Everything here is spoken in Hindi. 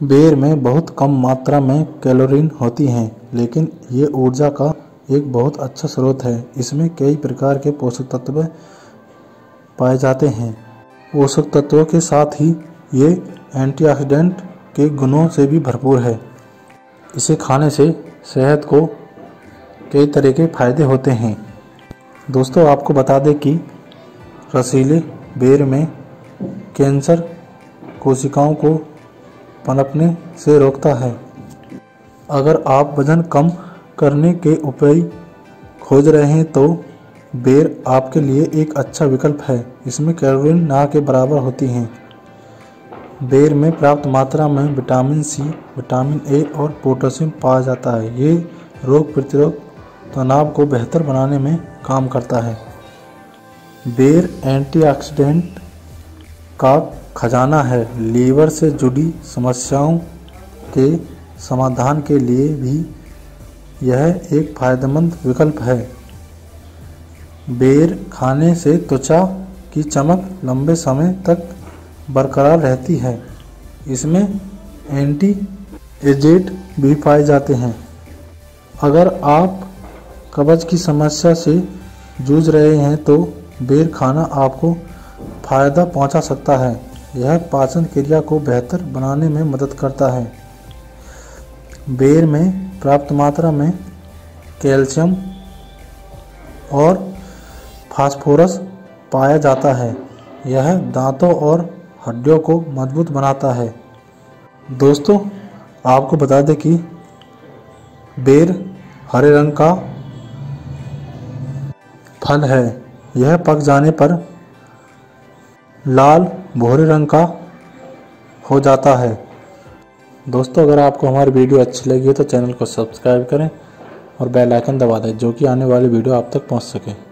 बेर में बहुत कम मात्रा में कैलोरीन होती हैं, लेकिन ये ऊर्जा का एक बहुत अच्छा स्रोत है। इसमें कई प्रकार के पोषक तत्व पाए जाते हैं। पोषक तत्वों के साथ ही ये एंटीऑक्सीडेंट के गुणों से भी भरपूर है। इसे खाने से सेहत को कई तरह के फ़ायदे होते हैं। दोस्तों, आपको बता दें कि रसीले बेर में कैंसर कोशिकाओं को पनपने से रोकता है। अगर आप वज़न कम करने के उपाय खोज रहे हैं तो बेर आपके लिए एक अच्छा विकल्प है। इसमें कैलोरी ना के बराबर होती हैं। बेर में पर्याप्त मात्रा में विटामिन सी, विटामिन ए और पोटेशियम पाया जाता है। ये रोग प्रतिरोध तनाव को बेहतर बनाने में काम करता है। बेर एंटीऑक्सीडेंट का खजाना है। लीवर से जुड़ी समस्याओं के समाधान के लिए भी यह एक फ़ायदेमंद विकल्प है। बेर खाने से त्वचा की चमक लंबे समय तक बरकरार रहती है। इसमें एंटी एजेट भी पाए जाते हैं। अगर आप कब्ज की समस्या से जूझ रहे हैं तो बेर खाना आपको फ़ायदा पहुँचा सकता है। यह पाचन क्रिया को बेहतर बनाने में मदद करता है। बेर में प्राप्त मात्रा में कैल्शियम और फास्फोरस पाया जाता है। यह दांतों और हड्डियों को मज़बूत बनाता है। दोस्तों, आपको बता दें कि बेर हरे रंग का फल है। यह पक जाने पर लाल भूरे रंग का हो जाता है। दोस्तों, अगर आपको हमारी वीडियो अच्छी लगी है तो चैनल को सब्सक्राइब करें और बेल आइकन दबा दें, जो कि आने वाली वीडियो आप तक पहुँच सके।